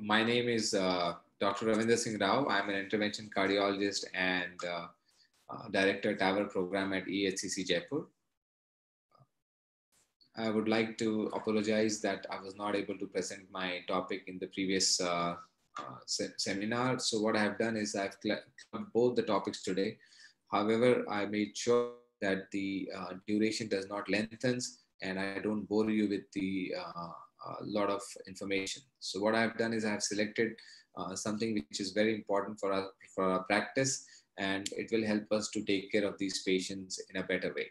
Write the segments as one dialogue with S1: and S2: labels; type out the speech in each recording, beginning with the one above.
S1: my name is uh, Dr. Ravinder Singh Rao. I'm an intervention cardiologist and uh, uh, director TAVR program at EHCC Jaipur. I would like to apologize that I was not able to present my topic in the previous uh, uh, se seminar. So what I have done is I've clubbed both the topics today. However, I made sure that the uh, duration does not lengthen and I don't bore you with the a lot of information. So what I've done is I've selected uh, something which is very important for our, for our practice and it will help us to take care of these patients in a better way.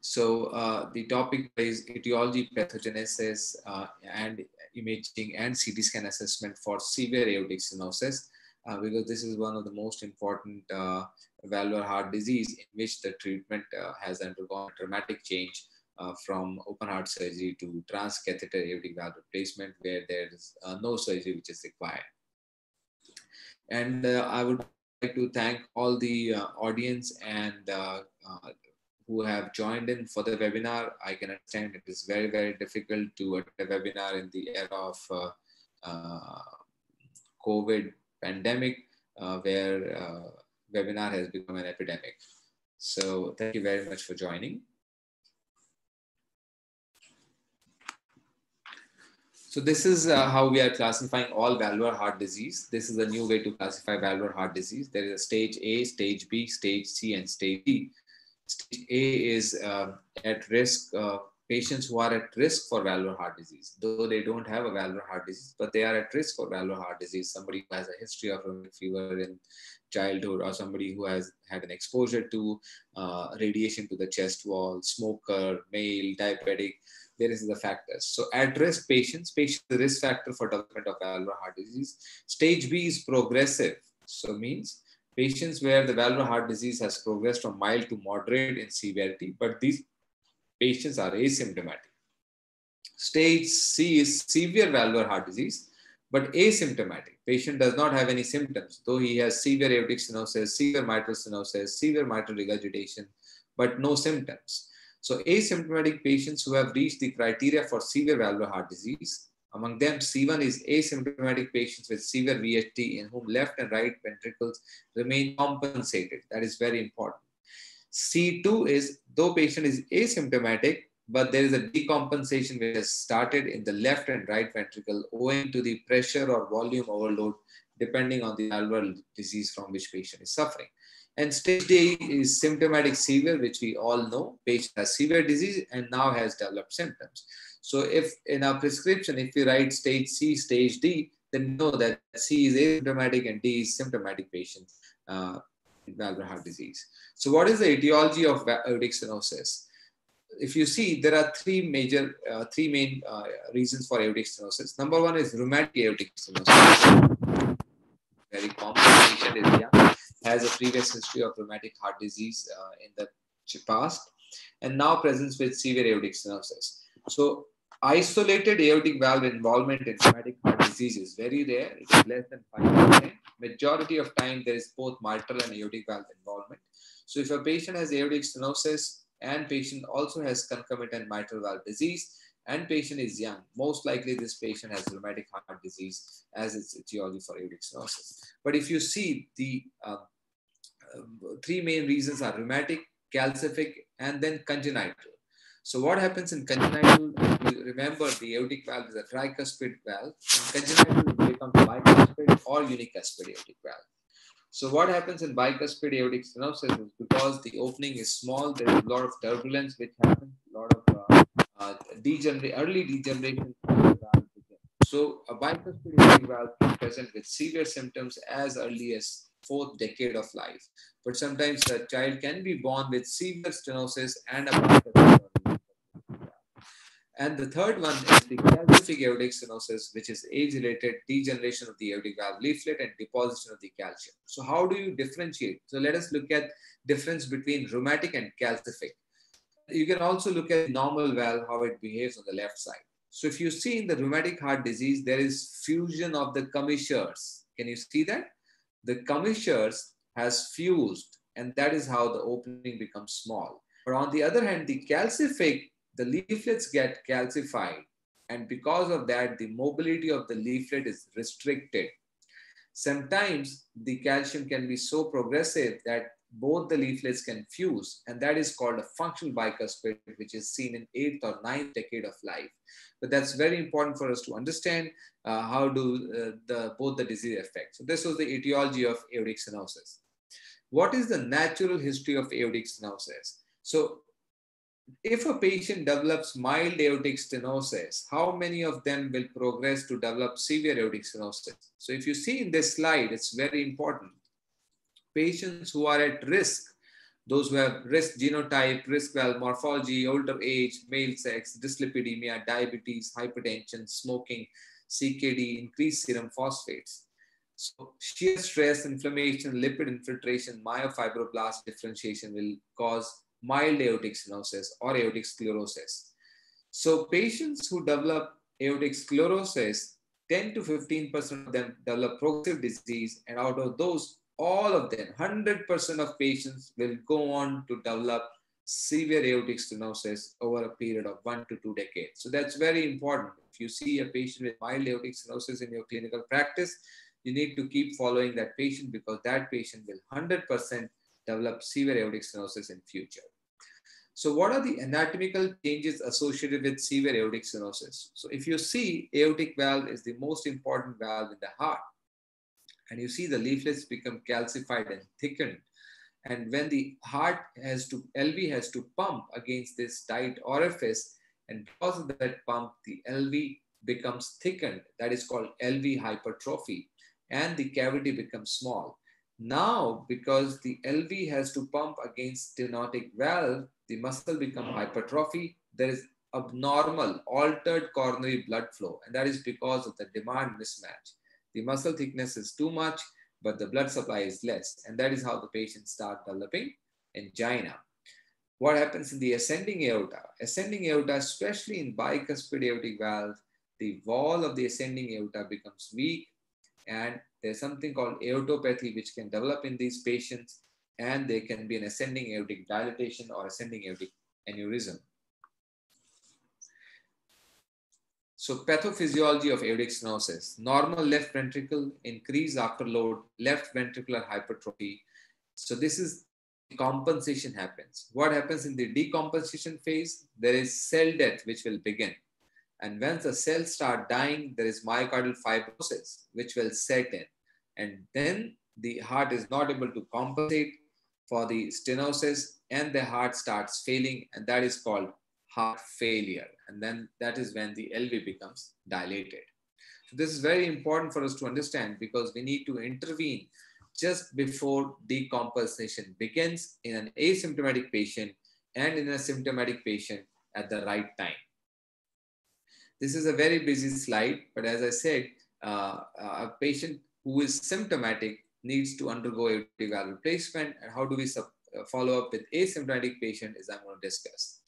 S1: So uh, the topic is etiology, pathogenesis, uh, and imaging and CT scan assessment for severe aortic stenosis, uh, because this is one of the most important uh, valvular heart disease in which the treatment uh, has undergone dramatic change uh, from open heart surgery to transcatheter aortic valve replacement where there is uh, no surgery which is required. And uh, I would like to thank all the uh, audience and uh, who have joined in for the webinar. I can understand it is very, very difficult to attend a webinar in the era of COVID pandemic where webinar has become an epidemic. So thank you very much for joining. So this is uh, how we are classifying all valvular heart disease. This is a new way to classify valvular heart disease. There is a stage A, stage B, stage C, and stage D. Stage A is uh, at risk, uh, patients who are at risk for valvular heart disease, though they don't have a valvular heart disease, but they are at risk for valvular heart disease. Somebody who has a history of fever in childhood or somebody who has had an exposure to uh, radiation to the chest wall, smoker, male, diabetic, there is the factors. So at risk patients, the risk factor for development of valvular heart disease. Stage B is progressive. So means patients where the valvular heart disease has progressed from mild to moderate in severity, but these patients are asymptomatic. Stage C is severe valvular heart disease, but asymptomatic. Patient does not have any symptoms, though he has severe aortic stenosis, severe mitral stenosis, severe mitral regurgitation, but no symptoms. So asymptomatic patients who have reached the criteria for severe valvular heart disease, among them C1 is asymptomatic patients with severe VHD in whom left and right ventricles remain compensated. That is very important. C2 is though patient is asymptomatic, but there is a decompensation which has started in the left and right ventricle owing to the pressure or volume overload depending on the valvular disease from which patient is suffering. And stage D is symptomatic severe, which we all know. Patient has severe disease and now has developed symptoms. So if in our prescription, if we write stage C, stage D, then know that C is asymptomatic and D is symptomatic patient uh, with valvular heart disease. So what is the etiology of aortic stenosis? If you see, there are three major, uh, three main uh, reasons for aortic stenosis. Number one is rheumatic aortic stenosis. Very common patient is young has a previous history of rheumatic heart disease uh, in the past and now presents with severe aortic stenosis. So isolated aortic valve involvement in rheumatic heart disease is very rare. It is less than 5%. Majority of time, there is both mitral and aortic valve involvement. So if a patient has aortic stenosis and patient also has concomitant mitral valve disease, and patient is young, most likely this patient has rheumatic heart disease as its etiology for aortic stenosis. But if you see the uh, three main reasons are rheumatic, calcific, and then congenital. So what happens in congenital, remember the aortic valve is a tricuspid valve, and congenital it becomes bicuspid or unicuspid aortic valve. So what happens in bicuspid aortic stenosis is because the opening is small, there is a lot of turbulence which happens, a lot of uh, uh, degenerate, early degeneration so a bicuspid aortic valve is present with severe symptoms as early as fourth decade of life. But sometimes a child can be born with severe stenosis and a and the third one is the calcific aortic stenosis, which is age-related degeneration of the aortic valve leaflet and deposition of the calcium. So how do you differentiate? So let us look at difference between rheumatic and calcific. You can also look at normal valve, how it behaves on the left side. So if you see in the rheumatic heart disease, there is fusion of the commissures. Can you see that? the commissures has fused and that is how the opening becomes small. But on the other hand, the calcific, the leaflets get calcified And because of that, the mobility of the leaflet is restricted. Sometimes the calcium can be so progressive that both the leaflets can fuse, and that is called a functional bicuspid, which is seen in eighth or ninth decade of life. But that's very important for us to understand uh, how do uh, the both the disease affect. So this was the etiology of aortic stenosis. What is the natural history of aortic stenosis? So if a patient develops mild aortic stenosis, how many of them will progress to develop severe aortic stenosis? So if you see in this slide, it's very important patients who are at risk, those who have risk genotype, risk valve morphology, older age, male sex, dyslipidemia, diabetes, hypertension, smoking, CKD, increased serum phosphates. So shear stress, inflammation, lipid infiltration, myofibroblast differentiation will cause mild aortic stenosis or aortic sclerosis. So patients who develop aortic sclerosis, 10 to 15% of them develop progressive disease. And out of those, all of them, 100% of patients will go on to develop severe aortic stenosis over a period of one to two decades. So that's very important. If you see a patient with mild aortic stenosis in your clinical practice, you need to keep following that patient because that patient will 100% develop severe aortic stenosis in future. So what are the anatomical changes associated with severe aortic stenosis? So if you see aortic valve is the most important valve in the heart and you see the leaflets become calcified and thickened. And when the heart has to, LV has to pump against this tight orifice, and because of that pump, the LV becomes thickened. That is called LV hypertrophy, and the cavity becomes small. Now, because the LV has to pump against stenotic valve, the muscle become hypertrophy. There is abnormal, altered coronary blood flow, and that is because of the demand mismatch. The muscle thickness is too much, but the blood supply is less. And that is how the patients start developing angina. What happens in the ascending aorta? Ascending aorta, especially in bicuspid aortic valve, the wall of the ascending aorta becomes weak and there's something called aortopathy which can develop in these patients and there can be an ascending aortic dilatation or ascending aortic aneurysm. So pathophysiology of aortic stenosis, normal left ventricle increase after load, left ventricular hypertrophy. So this is compensation happens. What happens in the decompensation phase? There is cell death which will begin. And once the cells start dying, there is myocardial fibrosis which will set in. And then the heart is not able to compensate for the stenosis and the heart starts failing and that is called heart failure. And then that is when the LV becomes dilated. So this is very important for us to understand because we need to intervene just before decompensation begins in an asymptomatic patient and in a symptomatic patient at the right time. This is a very busy slide, but as I said, uh, a patient who is symptomatic needs to undergo aortic valve replacement and how do we uh, follow up with asymptomatic patient is I'm going to discuss.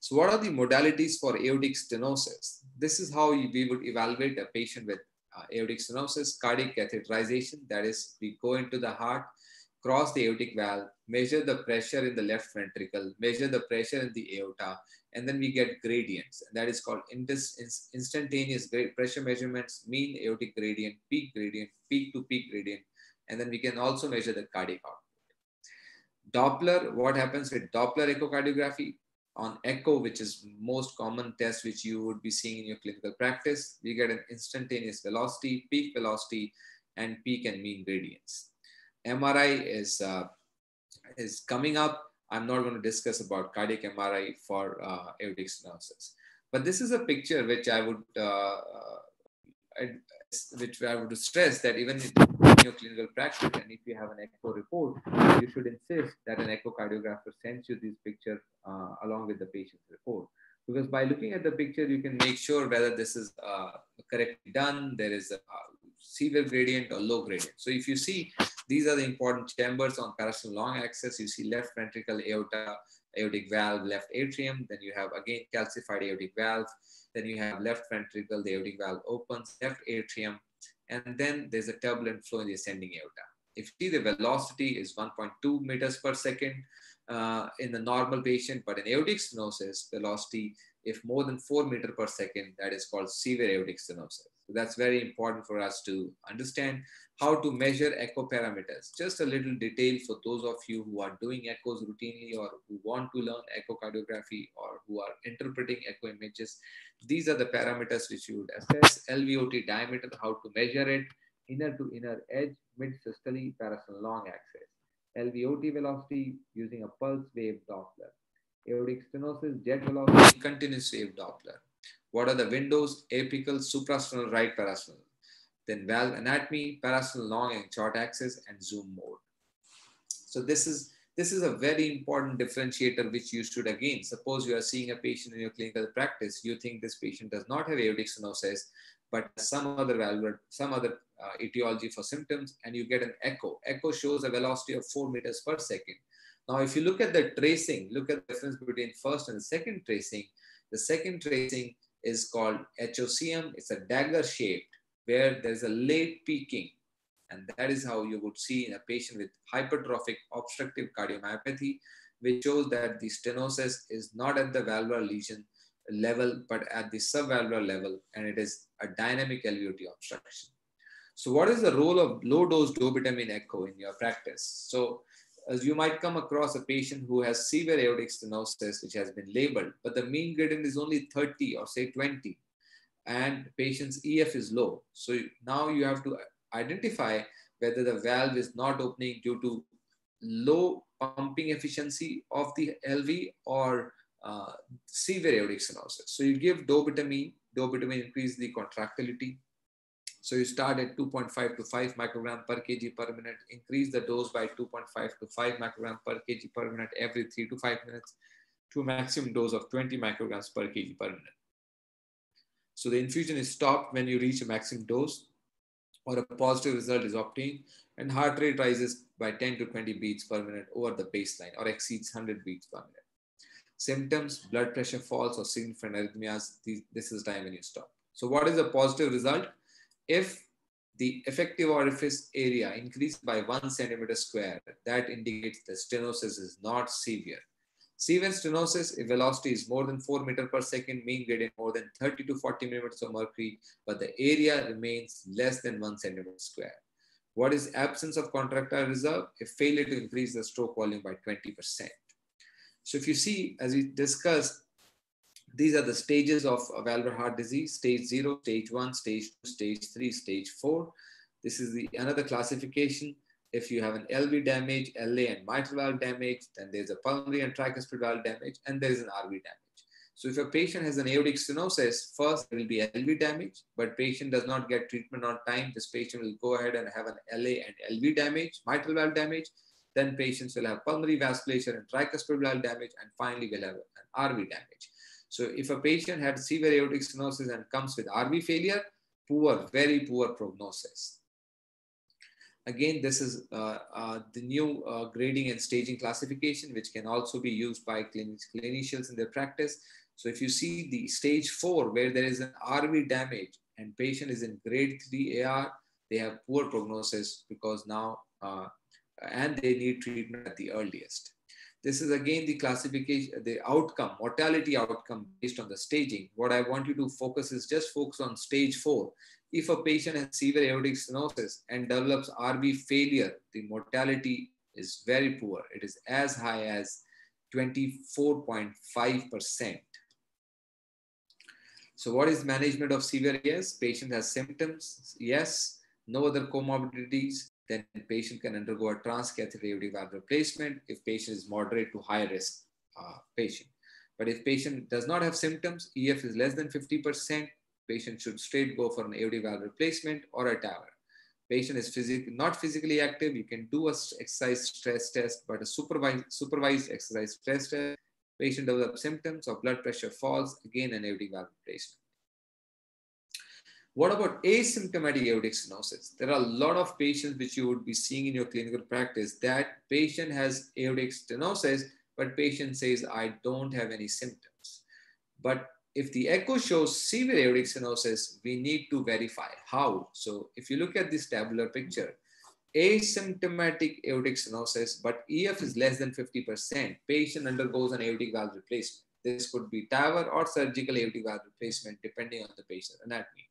S1: So what are the modalities for aortic stenosis? This is how we would evaluate a patient with uh, aortic stenosis, cardiac catheterization. That is, we go into the heart, cross the aortic valve, measure the pressure in the left ventricle, measure the pressure in the aorta, and then we get gradients. And that is called instantaneous pressure measurements, mean aortic gradient, peak gradient, peak to peak gradient. And then we can also measure the cardiac output. Doppler, what happens with Doppler echocardiography? on echo, which is most common test which you would be seeing in your clinical practice, we get an instantaneous velocity, peak velocity, and peak and mean gradients. MRI is, uh, is coming up. I'm not going to discuss about cardiac MRI for uh, aortic stenosis. But this is a picture which I would, uh, uh which I would stress that even in your clinical practice, and if you have an echo report, you should insist that an echocardiographer sends you this picture uh, along with the patient's report. Because by looking at the picture, you can make sure whether this is uh, correctly done, there is a severe gradient or low gradient. So if you see, these are the important chambers on parasternal long axis. You see left ventricle aorta, aortic valve, left atrium. Then you have again calcified aortic valve. Then you have left ventricle, the aortic valve opens, left atrium, and then there's a turbulent flow in the ascending aorta. If you see the velocity is 1.2 meters per second uh, in the normal patient, but in aortic stenosis, velocity If more than four meter per second, that is called severe aortic stenosis. So that's very important for us to understand how to measure echo parameters. Just a little detail for those of you who are doing echoes routinely or who want to learn echocardiography or who are interpreting echo images. These are the parameters which you would assess. LVOT diameter, how to measure it, inner to inner edge, mid-systole, parasternal long axis. LVOT velocity using a pulse wave Doppler. Aortic stenosis, jet velocity, continuous wave Doppler. What are the windows? Apical, suprasternal, right parasternal. Then valve anatomy, parasternal long and short axis, and zoom mode. So this is this is a very important differentiator which you should again, suppose you are seeing a patient in your clinical practice, you think this patient does not have aortic stenosis, but some other valvular, some other uh, etiology for symptoms, and you get an echo. Echo shows a velocity of four meters per second. Now, if you look at the tracing, look at the difference between first and second tracing. The second tracing is called HOCM. It's a dagger shaped where there's a late peaking. And that is how you would see in a patient with hypertrophic obstructive cardiomyopathy, which shows that the stenosis is not at the valvular lesion level, but at the subvalvular level, and it is a dynamic LVOT obstruction. So what is the role of low dose dobutamine echo in your practice? So as you might come across a patient who has severe aortic stenosis, which has been labeled, but the mean gradient is only 30 or say 20, and patient's EF is low. So now you have to identify whether the valve is not opening due to low pumping efficiency of the LV or uh, severe aortic stenosis. So you give dobutamine, dobutamine increase the contractility. So you start at 2.5 to 5 microgram per kg per minute, increase the dose by 2.5 to 5 microgram per kg per minute every 3 to 5 minutes to a maximum dose of 20 micrograms per kg per minute. So the infusion is stopped when you reach a maximum dose or a positive result is obtained and heart rate rises by 10 to 20 beats per minute over the baseline or exceeds 100 beats per minute. Symptoms, blood pressure falls or significant arrhythmias, this is the time when you stop. So what is a positive result? If the effective orifice area increased by one centimeter square, that indicates the stenosis is not severe. Severe stenosis, if velocity is more than 4 meter per second, mean gradient more than 30 to 40 millimeters of mercury, but the area remains less than 1 centimeter square. What is absence of contractile reserve? A failure to increase the stroke volume by 20%. So if you see, as we discussed, these are the stages of valvular heart disease, stage zero, stage one, stage two, stage three, stage four. This is the another classification. If you have an LV damage, LA and mitral valve damage, then there's a pulmonary and tricuspid valve damage, and there is an RV damage. So if a patient has an aortic stenosis, first there will be LV damage, but patient does not get treatment on time. This patient will go ahead and have an LA and LV damage, mitral valve damage. Then patients will have pulmonary vasculature and tricuspid valve damage, and finally will have an RV damage. So if a patient had severe aortic stenosis and comes with RV failure, poor, very poor prognosis. Again, this is uh, uh, the new uh, grading and staging classification, which can also be used by clinicians in their practice. So if you see the stage four, where there is an RV damage and patient is in grade three AR, they have poor prognosis because now, uh, and they need treatment at the earliest. This is again the classification, the outcome, mortality outcome based on the staging. What I want you to focus is just focus on stage four. If a patient has severe aortic stenosis and develops RV failure, the mortality is very poor. It is as high as 24.5%. So what is management of severe AS? Patient has symptoms, yes. No other comorbidities, then patient can undergo a transcatheter aortic valve replacement if patient is moderate to high risk uh, patient. But if patient does not have symptoms, EF is less than 50%, patient should straight go for an aortic valve replacement or a TAVR. Patient is physic not physically active, you can do a exercise stress test, but a supervised, supervised exercise stress test, patient develops symptoms of blood pressure falls, again an aortic valve replacement. What about asymptomatic aortic stenosis? There are a lot of patients which you would be seeing in your clinical practice that patient has aortic stenosis, but patient says, I don't have any symptoms. But if the echo shows severe aortic stenosis, we need to verify how. So if you look at this tabular picture, asymptomatic aortic stenosis, but EF is less than 50%, patient undergoes an aortic valve replacement. This could be TAVR or surgical aortic valve replacement, depending on the patient's anatomy.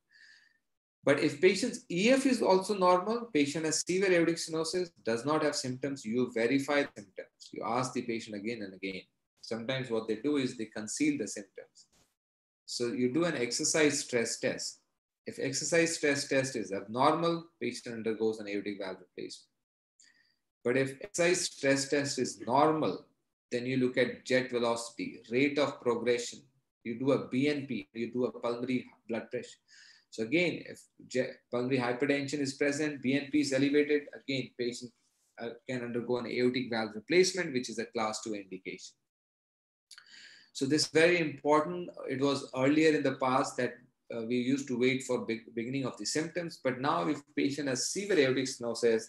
S1: But if patient's EF is also normal, patient has severe aortic stenosis, does not have symptoms, you verify symptoms. You ask the patient again and again. Sometimes what they do is they conceal the symptoms. So you do an exercise stress test. If exercise stress test is abnormal, patient undergoes an aortic valve replacement. But if exercise stress test is normal, then you look at jet velocity, rate of progression. You do a BNP, you do a pulmonary blood pressure. So again, if pulmonary hypertension is present, BNP is elevated, again, patient uh, can undergo an aortic valve replacement, which is a class two indication. So this is very important. It was earlier in the past that uh, we used to wait for big, beginning of the symptoms, but now if patient has severe aortic stenosis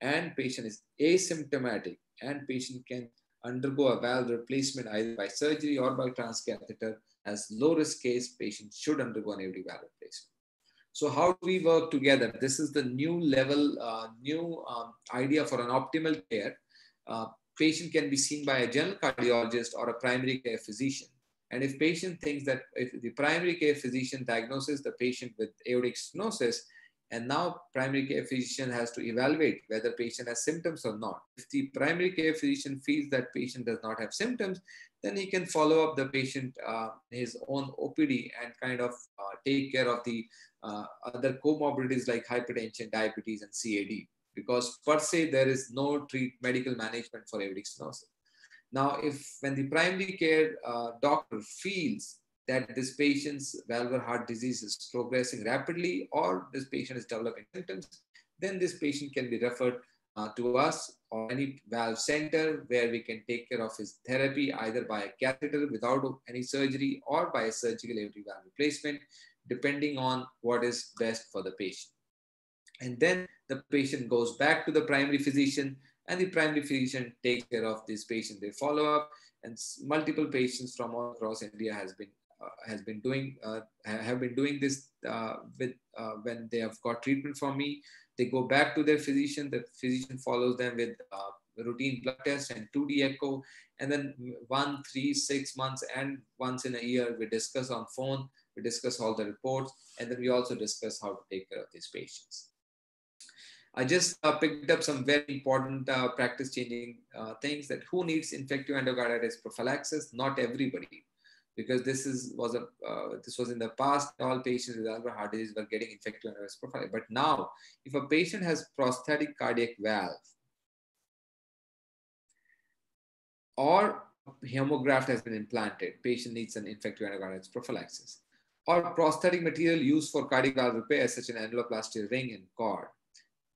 S1: and patient is asymptomatic and patient can undergo a valve replacement either by surgery or by transcatheter, as low risk case, patient should undergo an aortic valve replacement. So how do we work together? This is the new level, uh, new um, idea for an optimal care. Uh, patient can be seen by a general cardiologist or a primary care physician. And if patient thinks that if the primary care physician diagnoses the patient with aortic stenosis, and now primary care physician has to evaluate whether patient has symptoms or not. If the primary care physician feels that patient does not have symptoms, then he can follow up the patient uh, his own OPD and kind of uh, take care of the uh, other comorbidities like hypertension, diabetes, and CAD because per se there is no treat medical management for aortic stenosis. Now, if when the primary care uh, doctor feels that this patient's valvular heart disease is progressing rapidly or this patient is developing symptoms, then this patient can be referred uh, to us or any valve center where we can take care of his therapy either by a catheter without any surgery or by a surgical aortic valve replacement, depending on what is best for the patient. And then the patient goes back to the primary physician and the primary physician takes care of this patient. They follow up and multiple patients from all across India has been uh, has been doing uh, have been doing this uh, with uh, when they have got treatment from me. They go back to their physician. The physician follows them with uh, routine blood test and 2D echo, and then one, three, six months, and once in a year we discuss on phone. We discuss all the reports, and then we also discuss how to take care of these patients. I just uh, picked up some very important uh, practice changing uh, things that who needs infective endocarditis prophylaxis? Not everybody, because this is was a uh, this was in the past. All patients with valvular heart disease were getting infective endocarditis prophylaxis. But now, if a patient has prosthetic cardiac valve or homograft has been implanted, patient needs an infective endocarditis prophylaxis. Or prosthetic material used for cardiac valve repair, such as an annuloplasty ring and cord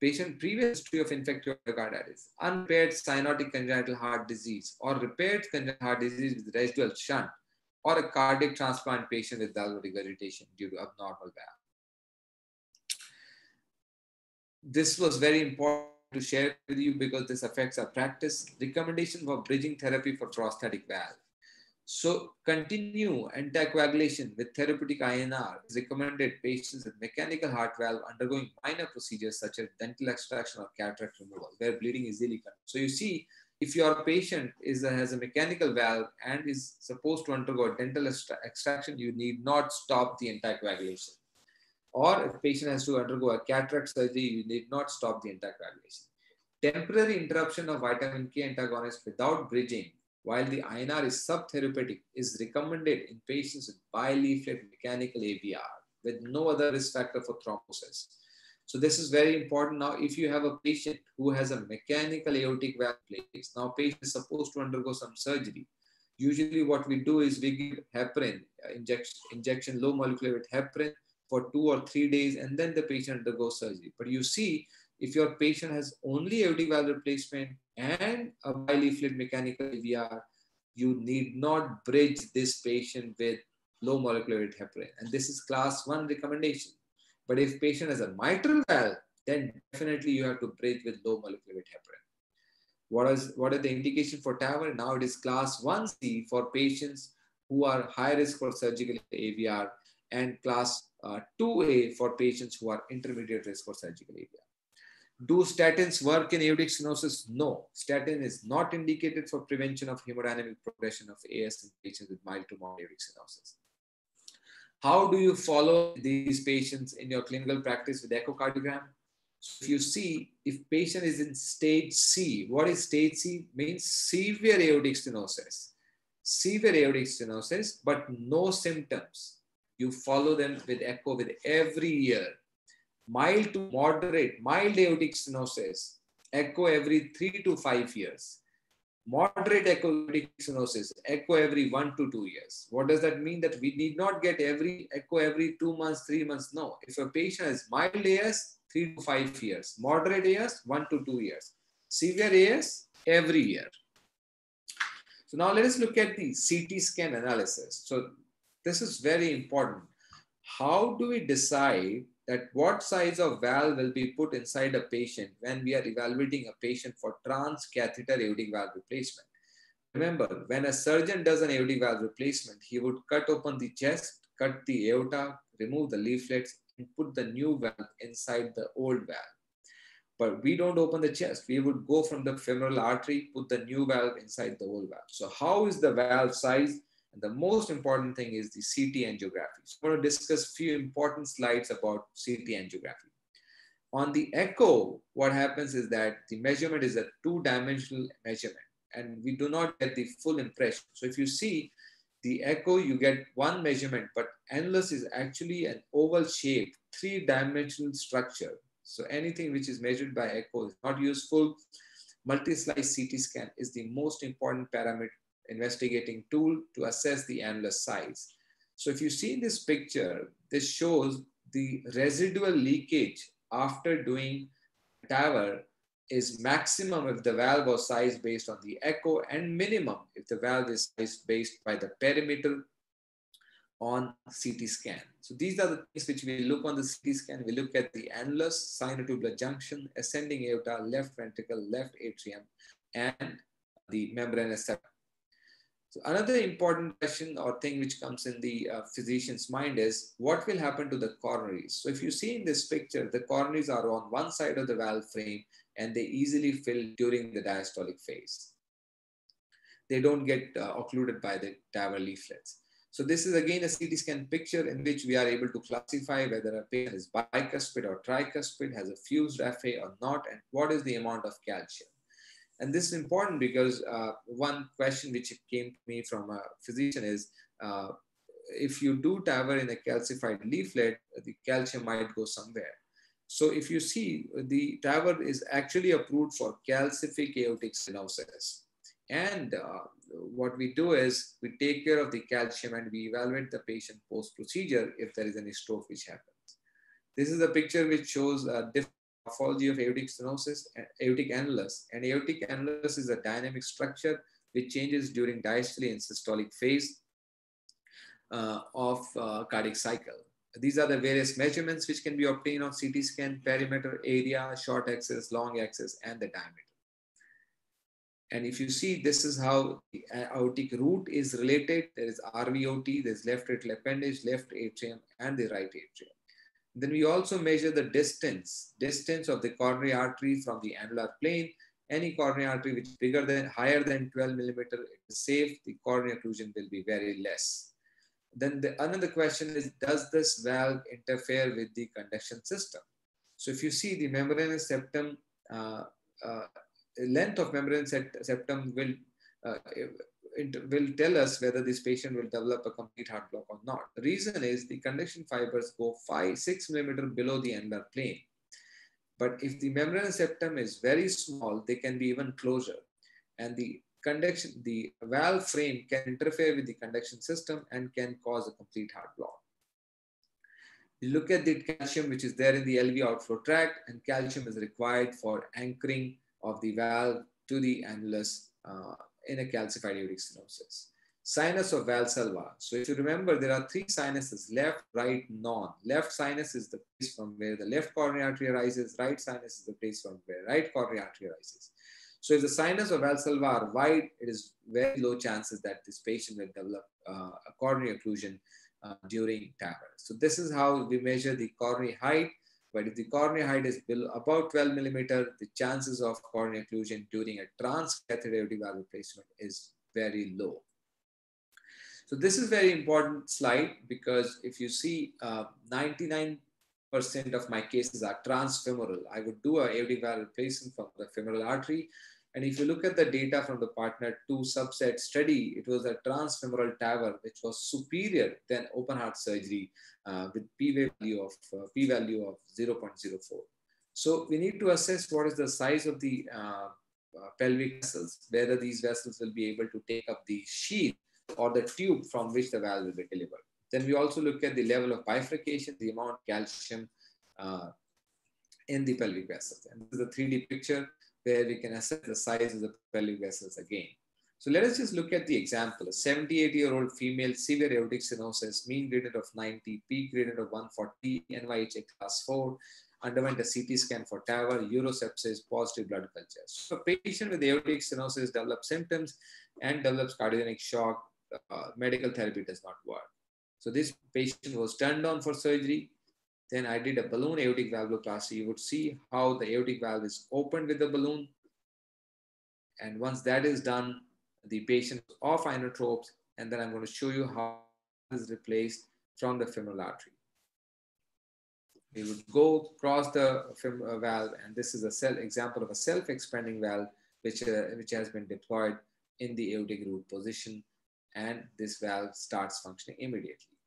S1: patient previous history of infective endocarditis, unpaired cyanotic congenital heart disease, or repaired congenital heart disease with residual shunt, or a cardiac transplant patient with valvular regurgitation due to abnormal valve. This was very important to share with you because this affects our practice. Recommendation for bridging therapy for prosthetic valve. So continue anticoagulation with therapeutic INR is recommended patients with mechanical heart valve undergoing minor procedures such as dental extraction or cataract removal where bleeding is controlled. So you see, if your patient is a, has a mechanical valve and is supposed to undergo dental extraction, you need not stop the anticoagulation. Or if patient has to undergo a cataract surgery, you need not stop the anticoagulation. Temporary interruption of vitamin K antagonist without bridging while the INR is subtherapeutic, is recommended in patients with bileaflet mechanical AVR with no other risk factor for thrombosis. So this is very important. Now, if you have a patient who has a mechanical aortic valve placed, now patient is supposed to undergo some surgery. Usually what we do is we give heparin, uh, injection, injection low molecular weight heparin for two or three days, and then the patient undergoes surgery. But you see, if your patient has only aortic valve replacement and a bileaflet mechanical AVR, you need not bridge this patient with low molecular weight heparin. And this is class one recommendation. But if patient has a mitral valve, then definitely you have to bridge with low molecular weight heparin. What is what are the indication for TAVR? Now it is class 1C for patients who are high risk for surgical AVR and class uh, 2A for patients who are intermediate risk for surgical AVR. Do statins work in aortic stenosis? No. Statin is not indicated for prevention of hemodynamic progression of AS in patients with mild to moderate aortic stenosis. How do you follow these patients in your clinical practice with echocardiogram? So if you see, if patient is in stage C, what is stage C? Means severe aortic stenosis. Severe aortic stenosis, but no symptoms. You follow them with echo with every year mild to moderate, mild aortic stenosis, echo every three to five years. Moderate aortic stenosis, echo every one to two years. What does that mean? That we need not get every echo every two months, three months. No. If a patient has mild AS, three to five years. Moderate AS, one to two years. Severe AS, every year. So now let us look at the CT scan analysis. So this is very important. How do we decide that what size of valve will be put inside a patient when we are evaluating a patient for transcatheter aortic valve replacement. Remember, when a surgeon does an aortic valve replacement, he would cut open the chest, cut the aorta, remove the leaflets, and put the new valve inside the old valve. But we don't open the chest. We would go from the femoral artery, put the new valve inside the old valve. So how is the valve size? And the most important thing is the CT angiography. So I'm going to discuss a few important slides about CT angiography. On the echo, what happens is that the measurement is a two-dimensional measurement and we do not get the full impression. So if you see the echo, you get one measurement, but annulus is actually an oval shaped three-dimensional structure. So anything which is measured by echo is not useful. Multi-slice CT scan is the most important parameter investigating tool to assess the annulus size. So if you see this picture, this shows the residual leakage after doing TAVR is maximum if the valve was sized based on the echo and minimum if the valve is sized based by the perimeter on CT scan. So these are the things which we look on the CT scan. We look at the annulus, sinotubular junction, ascending aorta, left ventricle, left atrium, and the membranous septum. So another important question or thing which comes in the uh, physician's mind is what will happen to the coronaries? So if you see in this picture, the coronaries are on one side of the valve frame and they easily fill during the diastolic phase. They don't get uh, occluded by the TAVR leaflets. So this is again a CT scan picture in which we are able to classify whether a patient is bicuspid or tricuspid, has a fused FA or not, and what is the amount of calcium. And this is important because uh, one question which came to me from a physician is, uh, if you do TAVR in a calcified leaflet, the calcium might go somewhere. So if you see, the TAVR is actually approved for calcific aortic stenosis. And uh, what we do is we take care of the calcium and we evaluate the patient post-procedure if there is any stroke which happens. This is a picture which shows uh, different morphology of aortic stenosis, aortic annulus. And aortic annulus is a dynamic structure which changes during diastole and systolic phase uh, of uh, cardiac cycle. These are the various measurements which can be obtained on CT scan, perimeter, area, short axis, long axis, and the diameter. And if you see, this is how the aortic root is related. There is RVOT, there's left atrial appendage, left atrium, and the right atrium. Then we also measure the distance, distance of the coronary artery from the annular plane. Any coronary artery which is bigger than, higher than 12 millimeter is safe. The coronary occlusion will be very less. Then the, another question is, does this valve interfere with the conduction system? So if you see the membranous septum, uh, uh, length of membranous septum will uh, will tell us whether this patient will develop a complete heart block or not. The reason is the conduction fibers go five, six millimeter below the annular plane. But if the membranous septum is very small, they can be even closer. And the conduction, the valve frame can interfere with the conduction system and can cause a complete heart block. You look at the calcium which is there in the LV outflow tract and calcium is required for anchoring of the valve to the annulus uh, in a calcified aortic stenosis. Sinus of Valsalva. So if you remember, there are three sinuses, left, right, non. Left sinus is the place from where the left coronary artery arises. Right sinus is the place from where right coronary artery arises. So if the sinus of Valsalva are wide, it is very low chances that this patient will develop uh, a coronary occlusion uh, during TAVR. So this is how we measure the coronary height But if the coronary height is below about 12 millimeter, the chances of coronary occlusion during a transcatheter aortic valve replacement is very low. So this is very important slide because if you see 99% uh, of my cases are transfemoral. I would do a aortic valve replacement from the femoral artery and if you look at the data from the PARTNER 2 subset study, it was a transfemoral TAVR, which was superior than open heart surgery uh, with p-value of uh, p-value of 0.04. So we need to assess what is the size of the uh, uh, pelvic vessels, whether these vessels will be able to take up the sheath or the tube from which the valve will be delivered. Then we also look at the level of bifurcation, the amount of calcium uh, in the pelvic vessels. And this is a 3D picture where we can assess the size of the pelvic vessels again. So let us just look at the example. A 78 year old female, severe aortic stenosis, mean gradient of 90, peak gradient of 140, NYHA class 4, underwent a CT scan for TAVR, urosepsis, positive blood culture. So a patient with aortic stenosis develops symptoms and develops cardiogenic shock. Uh, medical therapy does not work. So this patient was turned on for surgery. Then I did a balloon aortic valvuloplasty. You would see how the aortic valve is opened with the balloon. And once that is done, the patient is off inotropes. And then I'm going to show you how it is replaced from the femoral artery. We would go across the femoral uh, valve, and this is a cell example of a self-expanding valve, which, uh, which has been deployed in the aortic root position, and this valve starts functioning immediately.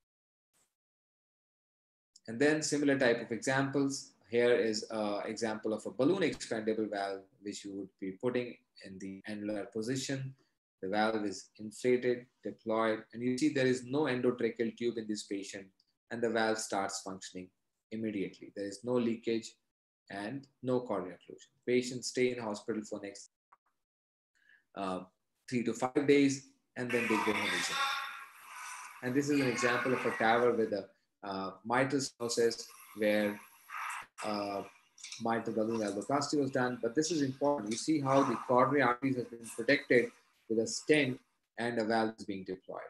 S1: And then similar type of examples. Here is an example of a balloon expandable valve, which you would be putting in the annular position. The valve is inflated, deployed, and you see there is no endotracheal tube in this patient, and the valve starts functioning immediately. There is no leakage and no coronary occlusion. Patients stay in hospital for next uh, three to five days, and then they go home. And this is an example of a TAVR with a uh, mitral stenosis where uh, mitral balloon valvoplasty was done. But this is important. You see how the coronary arteries have been protected with a stent and a valve is being deployed.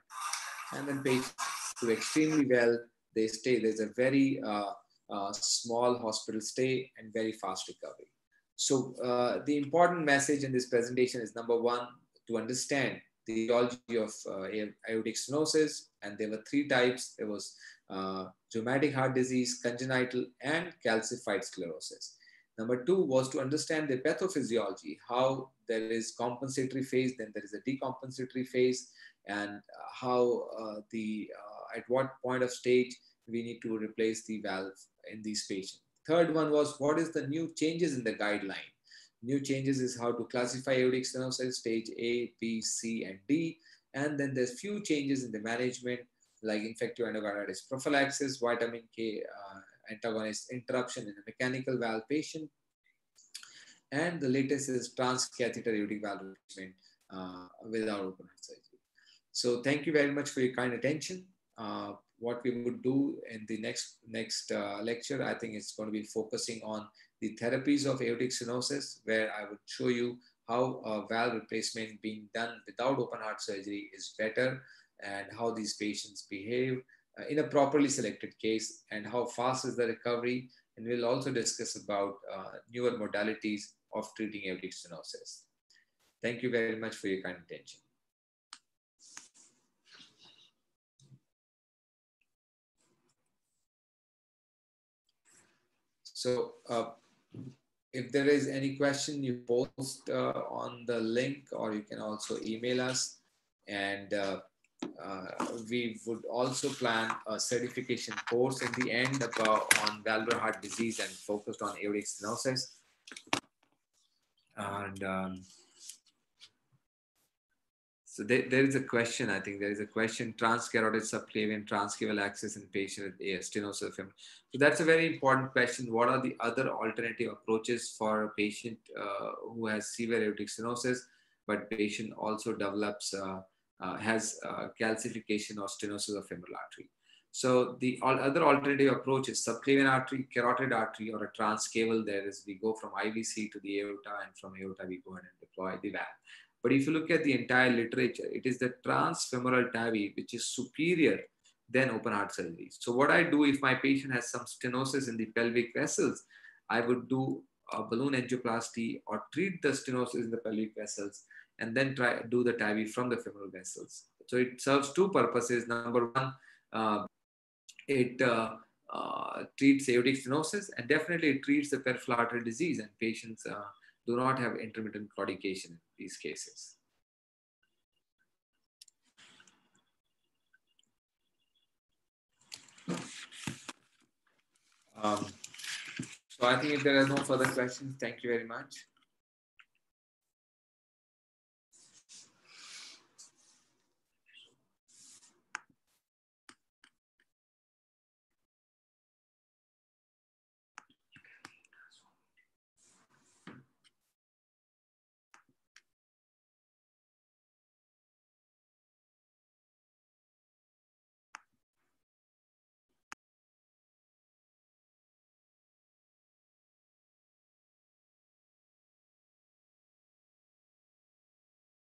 S1: And then patients do extremely well. They stay. There's a very uh, uh, small hospital stay and very fast recovery. So uh, the important message in this presentation is number one, to understand the etiology of uh, aortic stenosis. And there were three types. There was uh, rheumatic heart disease, congenital, and calcified sclerosis. Number two was to understand the pathophysiology, how there is compensatory phase, then there is a decompensatory phase, and how uh, the uh, at what point of stage we need to replace the valve in these patients. Third one was what is the new changes in the guideline. New changes is how to classify aortic stenosis stage A, B, C, and D. And then there's few changes in the management like infective endocarditis prophylaxis, vitamin K uh, antagonist interruption in a mechanical valve patient. And the latest is transcatheter aortic valve replacement uh, without open heart surgery. So thank you very much for your kind attention. Uh, what we would do in the next next uh, lecture, I think it's going to be focusing on the therapies of aortic stenosis, where I would show you how valve replacement being done without open heart surgery is better and how these patients behave uh, in a properly selected case and how fast is the recovery. And we'll also discuss about uh, newer modalities of treating aortic stenosis. Thank you very much for your kind attention. So uh, if there is any question, you post uh, on the link or you can also email us. And uh, uh, we would also plan a certification course in the end about on valvular heart disease and focused on aortic stenosis. And um, so there, there is a question, I think there is a question, transcarotid subclavian transcaval access in patient with stenosis. So that's a very important question. What are the other alternative approaches for a patient uh, who has severe aortic stenosis, but patient also develops uh, uh, has uh, calcification or stenosis of femoral artery. So the all other alternative approach is subclavian artery, carotid artery, or a transcaval. There is we go from IVC to the aorta, and from aorta we go ahead and deploy the valve. But if you look at the entire literature, it is the transfemoral TAVI which is superior then open heart surgery. So what I do if my patient has some stenosis in the pelvic vessels, I would do a balloon angioplasty or treat the stenosis in the pelvic vessels and then try do the TAVI from the femoral vessels. So it serves two purposes. Number one, uh, it uh, uh, treats aortic stenosis and definitely it treats the peripheral artery disease and patients uh, do not have intermittent claudication in these cases. Um, so I think if there are no further questions, thank you very much.